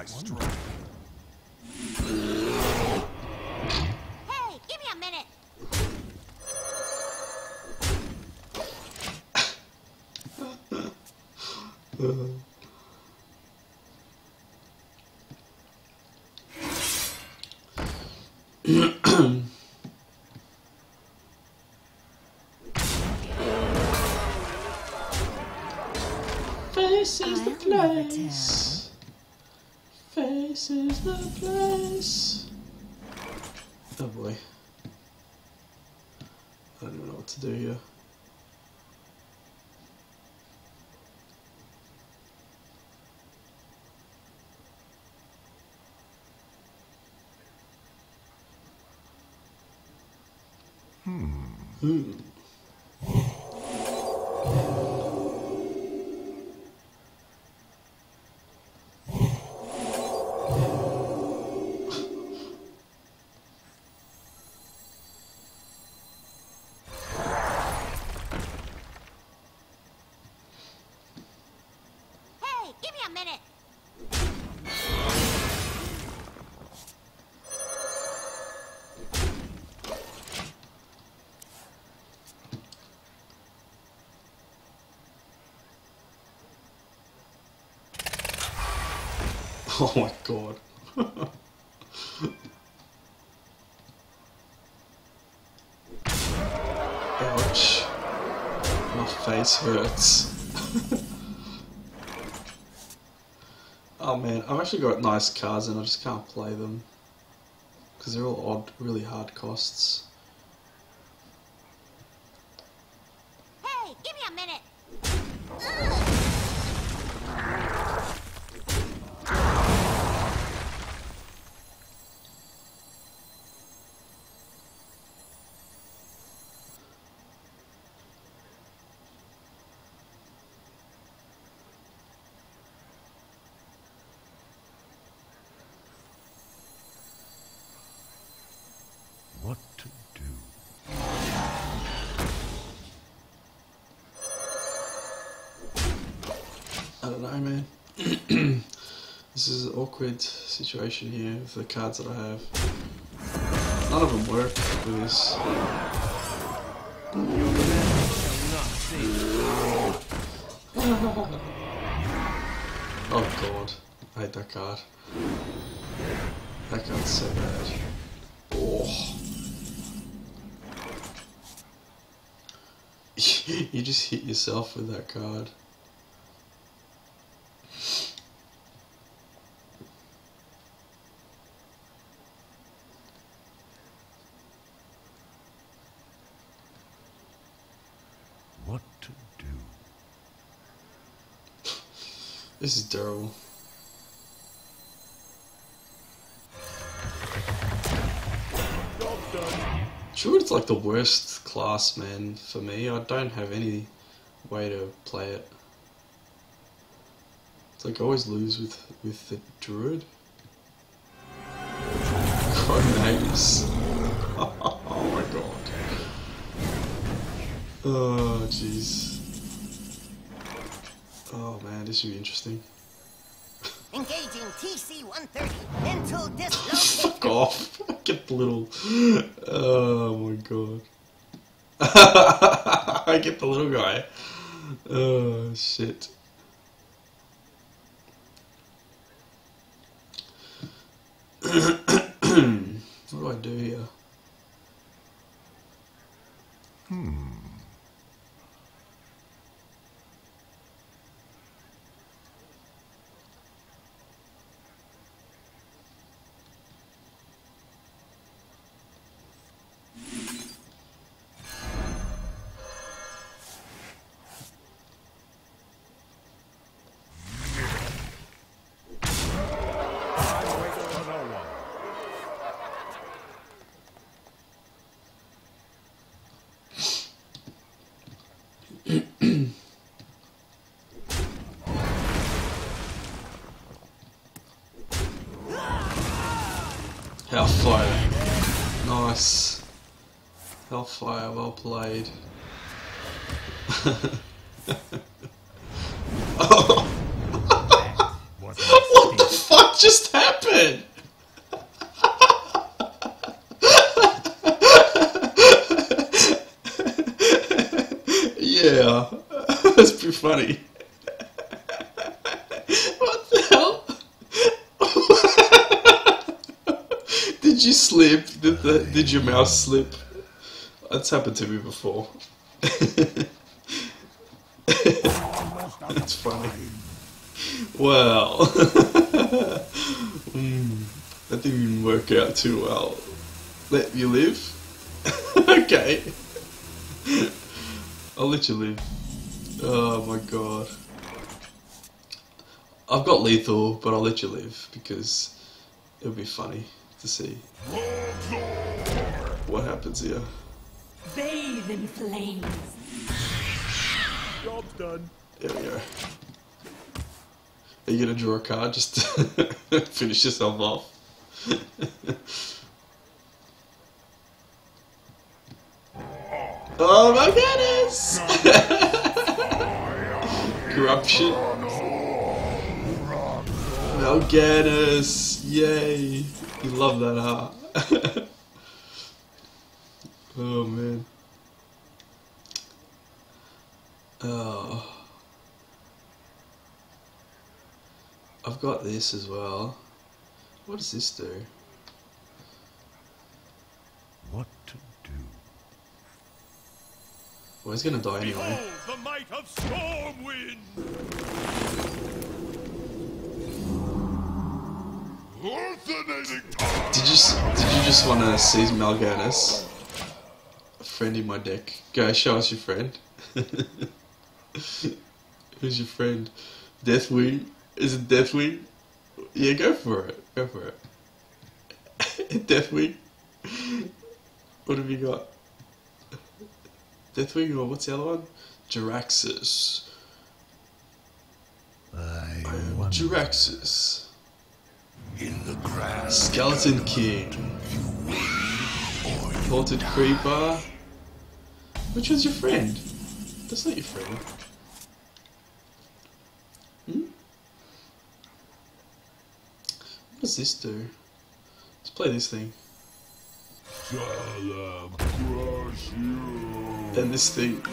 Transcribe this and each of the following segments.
I strike. Hey, give me a minute. Face is the I'll place. Face is the place. Oh boy. I don't know what to do here. Hmm. Hey, Oh my god. Ouch. My face hurts. oh man, I've actually got nice cards and I just can't play them. Because they're all odd, really hard costs. Man. this is an awkward situation here with the cards that I have. None of them work for this. Oh god, I hate that card. That card's so bad. Oh. you just hit yourself with that card. What to do? This is terrible. Druid's like the worst class, man, for me. I don't have any way to play it. It's like I always lose with, with the druid. Oh, god names. oh my god. Oh, jeez. Oh man, this should be interesting. Engaging TC-130 into dislocate. Fuck off. Get the little. Oh my god. I get the little guy. Oh shit. what do I do here? I Hellfire, well played. What what the fuck just happened? yeah, that's pretty funny. what the hell? did you slip? Did the did your mouse slip? That's happened to me before. That's funny. Well, mm, that didn't even work out too well. Let you live? okay. I'll let you live. Oh my god. I've got lethal, but I'll let you live because it'll be funny to see what happens here. Bathe in flames. Job's done. There we go. Are you gonna draw a card just to finish yourself off? oh my goodness! Corruption. Mal'Ganis! Yay! You love that, huh? oh man. Oh. I've got this as well. What does this do? What to do? Well, he's gonna die anyway. Behold the might of Stormwind! Alternating time! Did you did you just want to seize Mal'Ganis? Friend in my deck. Go show us your friend. Who's your friend? Deathwing? Is it Deathwing? Yeah, go for it. Go for it. Deathwing. What have you got? Deathwing or what's the other one? Jaraxxus. I I am Jaraxxus. in the grass. Skeleton King. Haunted Creeper. Which one's your friend? That's not your friend. Hmm? What does this do? Let's play this thing. And this thing.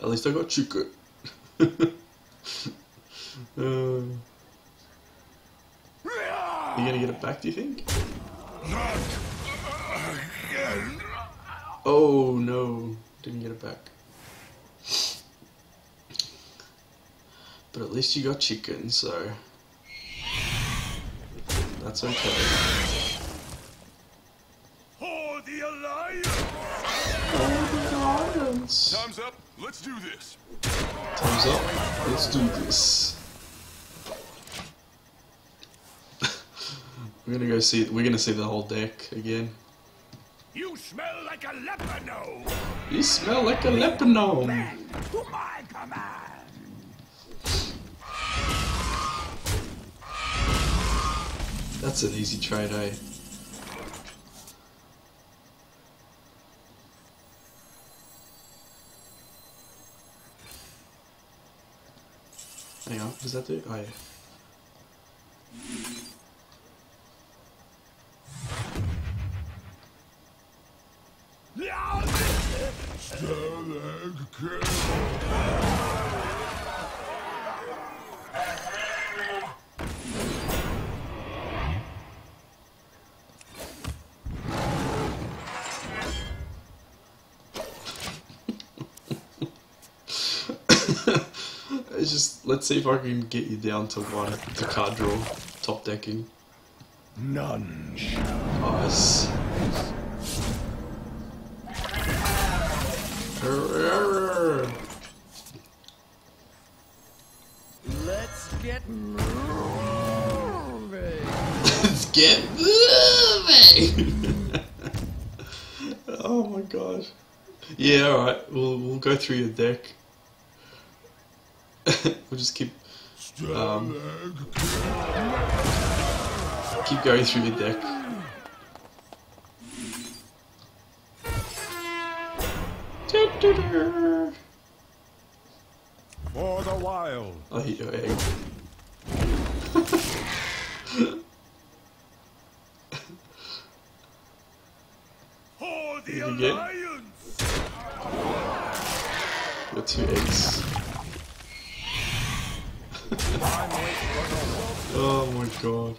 At least I got chicken. uh, you gonna get it back, do you think? Oh no, didn't get it back. But at least you got chicken, so that's okay. For the Alliance! Time's up. Let's do this. Time's up. Let's do this. we're gonna go see. We're gonna see the whole deck again. You smell like a leper gnome. You smell like a leper gnome. To my command. That's an easy trade, eh? Hang on, does that do? Oh yeah. just let's see if I can get you down to one to card draw, top decking. None. Nice. Let's get moving. Let's get moving. oh my god. Yeah, alright. We'll we'll go through your deck. we'll just keep um, keep going through your deck. For the wild. I hit your egg. For the you get? alliance. Got two eggs. oh my god.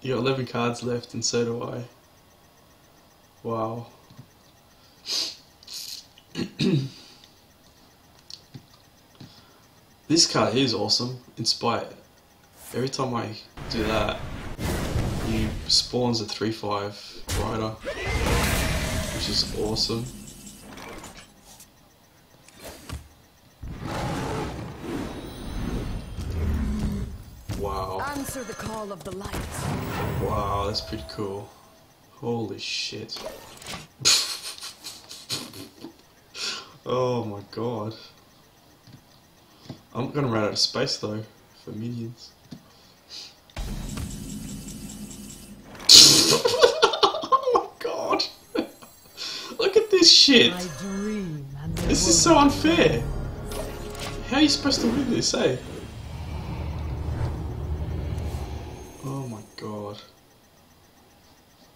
You got 11 cards left, and so do I. Wow. this card is awesome. Inspire. Every time I do that, he spawns a 3-5 rider, which is awesome. Wow. Answer the call of the light. Wow, that's pretty cool. Holy shit. oh my god. I'm gonna run out of space though for minions. oh my god. Look at this shit. I dream and the This is so unfair. How are you supposed to win this, eh? Oh my god.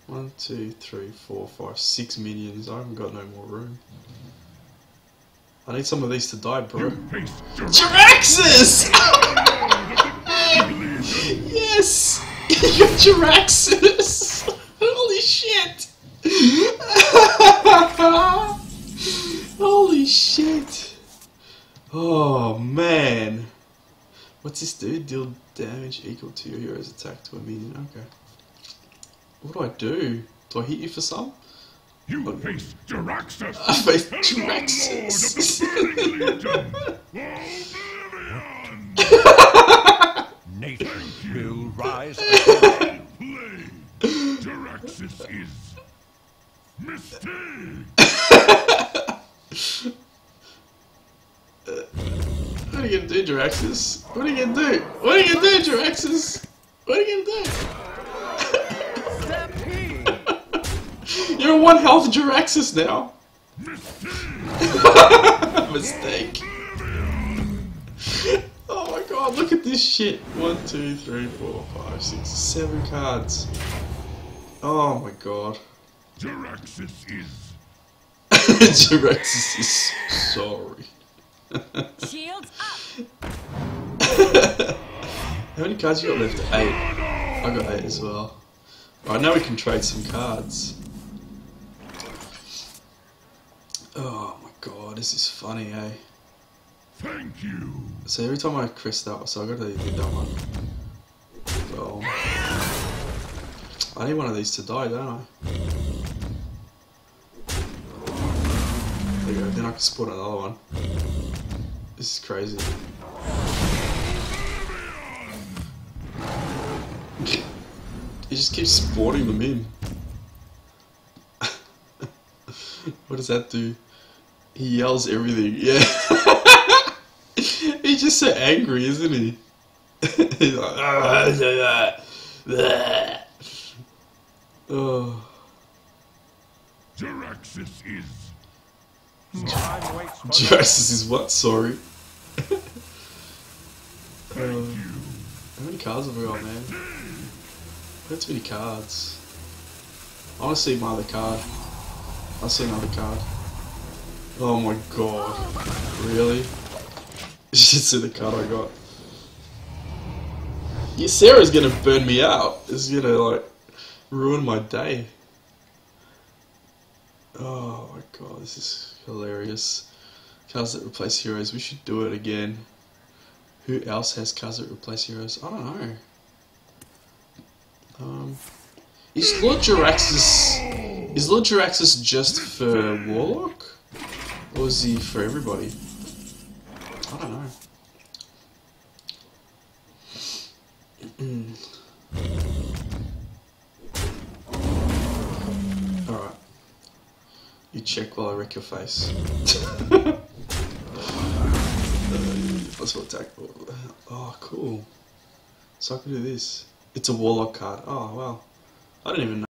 One, two, three, four, five, six minions. I haven't got no more room. I need some of these to die, bro. Face Jaraxxus! yes! You got Jaraxxus! Holy shit! Holy shit! Oh man! What's this do? Deal damage equal to your hero's attack to a minion. Okay. What do I do? Do I hit you for some? You face Jaraxxus. I face and Jaraxxus. The Lord of the Burning Legion. Oblivion. Nathan will rise again. Play. Is mistake. What are you gonna do, Jaraxxus? What are you gonna do? What are you gonna do, Jaraxxus? What are you gonna Stampede! You're a one health Jaraxxus now. Mistake. Oh my god, look at this shit. One, two, three, four, five, six, seven cards. Oh my god. Jaraxxus is Jaraxxus is sorry. Shields up. How many cards you got left? Eight. I got eight as well. Right, now we can trade some cards. Oh my god, this is funny, eh? thank you. So every time I crest that, so I gotta do that one. Well, I need one of these to die, don't I? There you go, then I can spawn another one. This is crazy. He just keeps spawning them in. What does that do? He yells everything, yeah. He's just so angry, isn't he? He's like, "Ah, blah, blah, blah." oh, Jaraxxus is Time waits for Jurassic is what? Sorry. thank Um, you. How many cards have we got, man? That's too many cards. I want to see my other card. I see another card. Oh my god. Really? You should see the card I got. Yeah, Sarah's gonna burn me out. It's gonna, like, ruin my day. Oh my god, this is hilarious. Cards that replace heroes. We should do it again. Who else has cards that replace heroes? I don't know. Um, is Lord Jaraxxus is Lord Jaraxxus just for Warlock, or is he for everybody? I don't know. All right. You check while I wreck your face. Let's attack. Oh, cool. So I can do this. It's a warlock card. Oh, wow. I didn't even know.